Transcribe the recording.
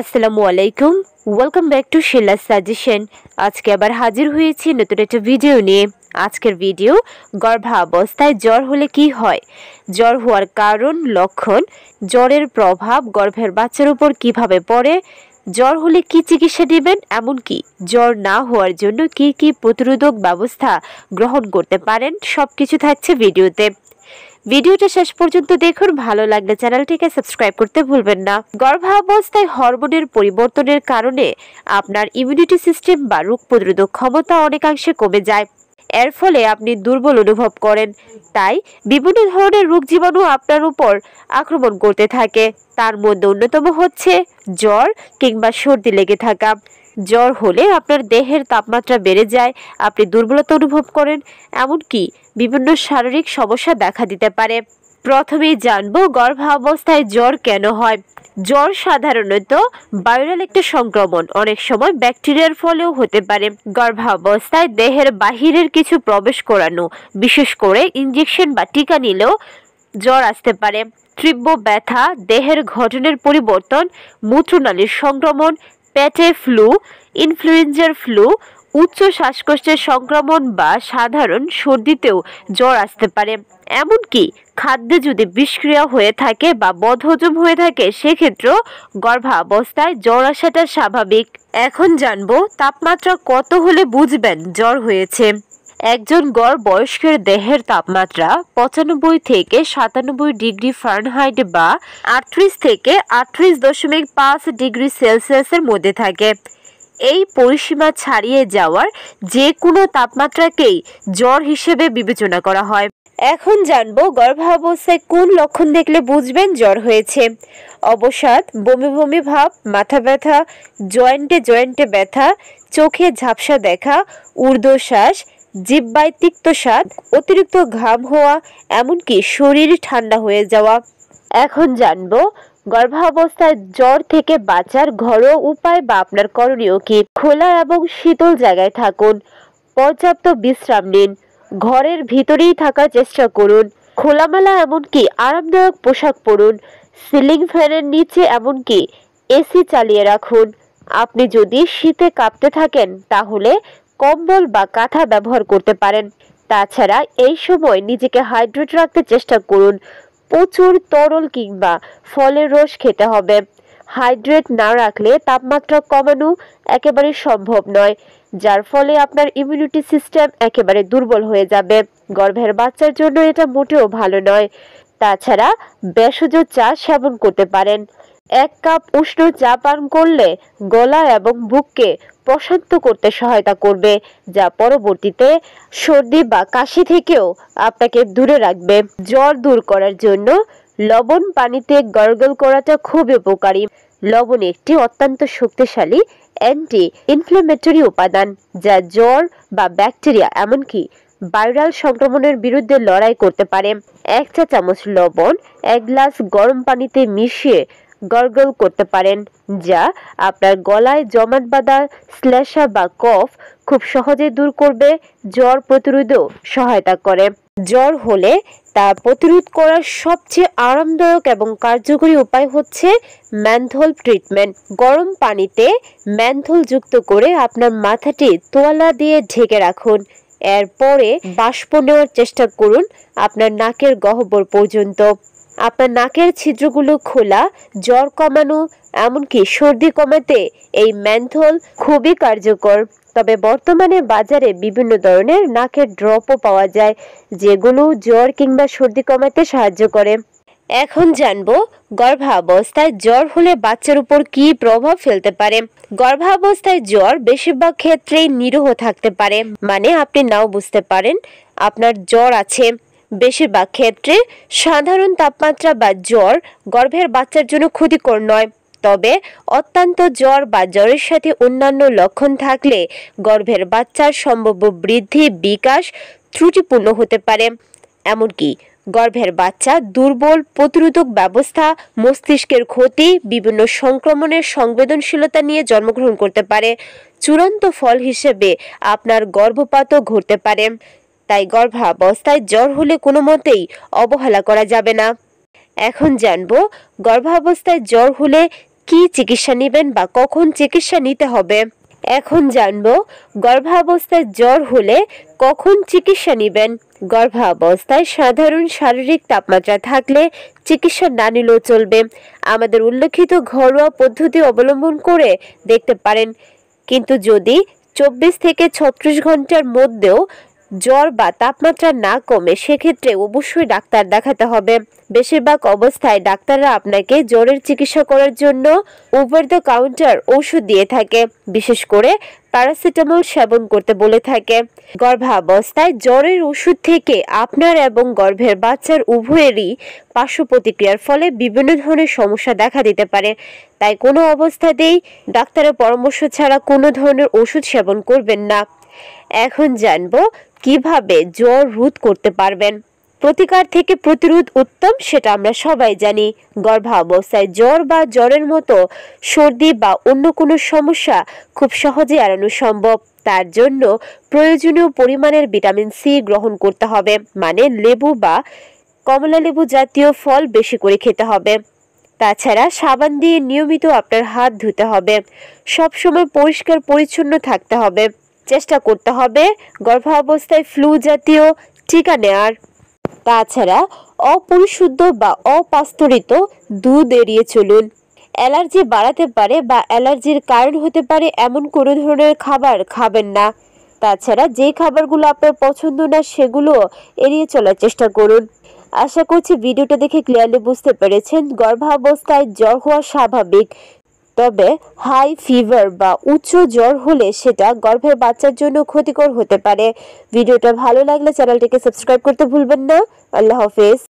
আসসালামু আলাইকুম। Welcome back to Shila suggestion আজকে আবার হাজির হয়েছি নতুন একটা ভিডিও নিয়ে। আজকের ভিডিও গর্ভাবস্থায় জ্বর হলে কি হয়? জ্বর হওয়ার কারণ, লক্ষণ, জ্বরের প্রভাব গর্ভের বাচ্চার উপর কীভাবে পড়ে? জ্বর হলে কি চিকিৎসা নেবেন এমনকি জ্বর না হওয়ার জন্য কি কি প্রতিরোধক ব্যবস্থা গ্রহণ করতে পারেন? সব কিছু থাকছে ভিডিওতে ভিডিওটা শেষ পর্যন্ত দেখুন, ভালো লাগলে চ্যানেলটিকে সাবস্ক্রাইব করতে ভুলবেন না। গর্ভাবস্থায় হরমোনের পরিবর্তনের কারণে আপনার ইমিউনিটি সিস্টেম বা রোগ প্রতিরোধক ক্ষমতা অনেকাংশে কমে যায়। এর ফলে আপনি দুর্বল অনুভব করেন। তাই বিভিন্ন ধরনের রোগ জীবাণু আপনার উপর আক্রমণ করতে থাকে। তার মধ্যে অন্যতম হচ্ছে জ্বর কিংবা সর্দি লেগে থাকা। জ্বর হলে আপনার দেহের তাপমাত্রা বেড়ে যায়, আপনি দুর্বলতা অনুভব করেন, এমনকি বিভিন্ন শারীরিক সমস্যা দেখা দিতে পারে। প্রথমেই জানব গর্ভাবস্থায় জ্বর কেন হয়। জ্বর সাধারণত ভাইরাল একটা সংক্রমণ, অনেক সময় ব্যাকটেরিয়ার ফলেও হতে পারে। গর্ভাবস্থায় দেহের বাহিরের কিছু প্রবেশ করানো, বিশেষ করে ইঞ্জেকশন বা টিকা নিলেও জ্বর আসতে পারে। তীব্র ব্যথা, দেহের ঘটনের পরিবর্তন, মূত্রনালীর সংক্রমণ পেটে ফ্লু, ইনফ্লুয়েঞ্জার ফ্লু, উচ্চ শ্বাসকষ্টের সংক্রমণ বা সাধারণ সর্দিতেও জ্বর আসতে পারে। এমনকি খাদ্যে যদি বিষক্রিয়া হয়ে থাকে বা বদহজম হয়ে থাকে, সেক্ষেত্রেও গর্ভাবস্থায় জ্বর আসাটা স্বাভাবিক। এখন জানব তাপমাত্রা কত হলে বুঝবেন জ্বর হয়েছে। একজন গড় বয়স্কের দেহের তাপমাত্রা পঁচানব্বই থেকে সাতানব্বই ডিগ্রি ফারেনহাইট বা আটত্রিশ থেকে আটত্রিশ দশমিক পাঁচ ডিগ্রি সেলসিয়াসের মধ্যে থাকে। এই পরিসীমা ছাড়িয়ে যাওয়ার যে কোনো তাপমাত্রাকেই জ্বর হিসেবে বিবেচনা করা হয়। এখন জানব গর্ভাবস্থায় কোন লক্ষণ দেখলে বুঝবেন জ্বর হয়েছে। অবসাদ, বমি বমি ভাব, মাথা ব্যথা, জয়েন্টে জয়েন্টে ব্যথা, চোখে ঝাপসা দেখা, ঊর্ধ্বশ্বাস জিব্বায় তিক্ত স্বাদ অতিরিক্ত ঘাম হওয়া, এমনকি শরীর ঠান্ডা হয়ে যাওয়া। এখন জানব, গর্ভাবস্থায় জ্বর থেকে বাঁচার ঘরোয়া উপায় বা আপনার করণীয় কি? খোলা এবং শীতল জায়গায় থাকুন। পর্যাপ্ত বিশ্রাম নিন। ঘরের ভিতরেই থাকার চেষ্টা করুন। খোলামেলা এমনকি আরামদায়ক পোশাক পরুন। সিলিং ফ্যানের নিচে এমনকি এসি চালিয়ে রাখুন। আপনি যদি শীতে কাঁপতে থাকেন, তাহলে কম্বল বা কাঁথা ব্যবহার করতে পারেন। তাছাড়া এই সময় নিজেকে হাইড্রেট রাখতে চেষ্টা করুন। প্রচুর তরল কিংবা ফলের রস খেতে হবে। হাইড্রেট না রাখলে তাপমাত্রা কমানো একেবারে সম্ভব নয়, যার ফলে আপনার ইমিউনিটি সিস্টেম একেবারে দুর্বল হয়ে যাবে। গর্ভের বাচ্চার জন্য এটা মোটেও ভালো নয়। তাছাড়া ভেষজ চা সেবন করতে পারেন। এক কাপ উষ্ণ চা পান করলে গলা এবং বুককে প্রশান্ত করতে সহায়তা করবে, যা পরবর্তীতে সর্দি বা কাশি থেকেও আপনাকে দূরে রাখবে। জ্বর দূর করার জন্য লবণ পানিতে গরগল করাটা খুবই উপকারী। লবণ একটি অত্যন্ত শক্তিশালী অ্যান্টি ইনফ্লেমেটরি উপাদান, যা জ্বর বা ব্যাকটেরিয়া এমনকি ভাইরাল সংক্রমণের বিরুদ্ধে লড়াই করতে পারে। এক চা চামচ লবণ, এক গ্লাস গরম পানিতে মিশিয়ে গরগল করতে পারেন, যা আপনার গলায় জমাট বাঁধা শ্লেষা বা কফ খুব সহজে দূর করবে, জ্বর প্রতিরোধেও সহায়তা করে। জ্বর হলে তা প্রতিরোধ করার সবচেয়ে আরামদায়ক এবং কার্যকরী উপায় হচ্ছে ম্যানথল ট্রিটমেন্ট। গরম পানিতে ম্যানথল যুক্ত করে আপনার মাথাটি তোয়ালা দিয়ে ঢেকে রাখুন। এরপরে বাষ্প নেওয়ার চেষ্টা করুন আপনার নাকের গহ্বর পর্যন্ত। আপনার নাকের ছিদ্রগুলো খোলা, জ্বর কমানো, এমনকি সর্দি কমাতে এই ম্যান্থল খুবই কার্যকর। তবে বর্তমানে বাজারে বিভিন্ন ধরনের নাকের ড্রপও পাওয়া যায়, যেগুলো জ্বর কিংবা সর্দি কমাতে সাহায্য করে। এখন জানব গর্ভাবস্থায় জ্বর হলে বাচ্চার উপর কি প্রভাব ফেলতে পারে। গর্ভাবস্থায় জ্বর বেশিরভাগ ক্ষেত্রেই নিরহ থাকতে পারে। মানে আপনি নাও বুঝতে পারেন, আপনার জ্বর আছে। বেশিরভাগ ক্ষেত্রে সাধারণ তাপমাত্রা বা জ্বর গর্ভের বাচ্চার জন্য ক্ষতিকর নয়। তবে অত্যন্ত জ্বর বা জ্বরের সাথে অন্যান্য লক্ষণ থাকলে গর্ভের বাচ্চার সম্ভাব্য বৃদ্ধি, বিকাশ ত্রুটিপূর্ণ হতে পারে। এমনকি গর্ভের বাচ্চা দুর্বল প্রতিরোধক ব্যবস্থা, মস্তিষ্কের ক্ষতি, বিভিন্ন সংক্রমণের সংবেদনশীলতা নিয়ে জন্মগ্রহণ করতে পারে। চূড়ান্ত ফল হিসেবে আপনার গর্ভপাতও ঘটতে পারে। তাই গর্ভাবস্থায় জ্বর হলে কোনো মতেই অবহেলা করা যাবে না। এখন জানব, গর্ভাবস্থায় জ্বর হলে কি চিকিৎসা নেবেন বা কখন চিকিৎসা নিতে হবে? এখন জানব, গর্ভাবস্থায় জ্বর হলে কখন চিকিৎসা নেবেন? গর্ভাবস্থায় সাধারণ শারীরিক তাপমাত্রা থাকলে চিকিৎসা না নিলেও চলবে। আমাদের উল্লেখিত ঘরোয়া পদ্ধতি অবলম্বন করে দেখতে পারেন। কিন্তু যদি চব্বিশ থেকে ছত্রিশ ঘণ্টার মধ্যেও জ্বর বা তাপমাত্রা না কমে সেক্ষেত্রে অবশ্যই ডাক্তার দেখাতে হবে। বেশিরভাগ অবস্থায় ডাক্তাররা আপনাকে জ্বরের চিকিৎসা করার জন্য ওভার দ্য কাউন্টার ওষুধ দিয়ে থাকে। বিশেষ করে প্যারাসিটামল সেবন করতে বলে থাকে। গর্ভাবস্থায় জ্বরের ওষুধ থেকে আপনার এবং গর্ভের বাচ্চার উভয়েরই পার্শ্ব প্রতিক্রিয়ার ফলে বিভিন্ন ধরনের সমস্যা দেখা দিতে পারে। তাই কোনো অবস্থাতেই ডাক্তারের পরামর্শ ছাড়া কোনো ধরনের ওষুধ সেবন করবেন না। এখন জানব কীভাবে জ্বর রোধ করতে পারবেন। প্রতিকার থেকে প্রতিরোধ উত্তম, সেটা আমরা সবাই জানি। গর্ভাবস্থায় জ্বর বা জ্বরের মতো সর্দি বা অন্য কোনো সমস্যা খুব সহজে এড়ানো সম্ভব। তার জন্য প্রয়োজনীয় পরিমাণের ভিটামিন সি গ্রহণ করতে হবে মানে লেবু বা কমলা লেবু জাতীয় ফল বেশি করে খেতে হবে। তাছাড়া সাবান দিয়ে নিয়মিত আপনার হাত ধুতে হবে। সবসময় পরিষ্কার পরিচ্ছন্ন থাকতে হবে। চেষ্টা করতে হবে। গর্ভাবস্থায় ফ্লু জাতীয় টিকা নেওয়ার তাছাড়া অপরিশুদ্ধ বা অপাস্তরিত দুধ এড়িয়ে চলুন। অ্যালার্জি বাড়াতে পারে বা অ্যালার্জির কারণ হতে পারে এমন কোনো ধরনের খাবার খাবেন না। তাছাড়া যে খাবারগুলো আপনার পছন্দ না, সেগুলো এড়িয়ে চলার চেষ্টা করুন। আশা করছি ভিডিওটা দেখে ক্লিয়ারলি বুঝতে পেরেছেন। গর্ভাবস্থায় জ্বর হওয়া স্বাভাবিক। তবে হাই ফিভার বা উচ্চ জ্বর হলে সেটা গর্ভের বাচ্চার জন্য ক্ষতিকর হতে পারে। ভিডিওটা ভালো লাগলে চ্যানেলটিকে সাবস্ক্রাইব করতে ভুলবেন না। আল্লাহ হাফেজ।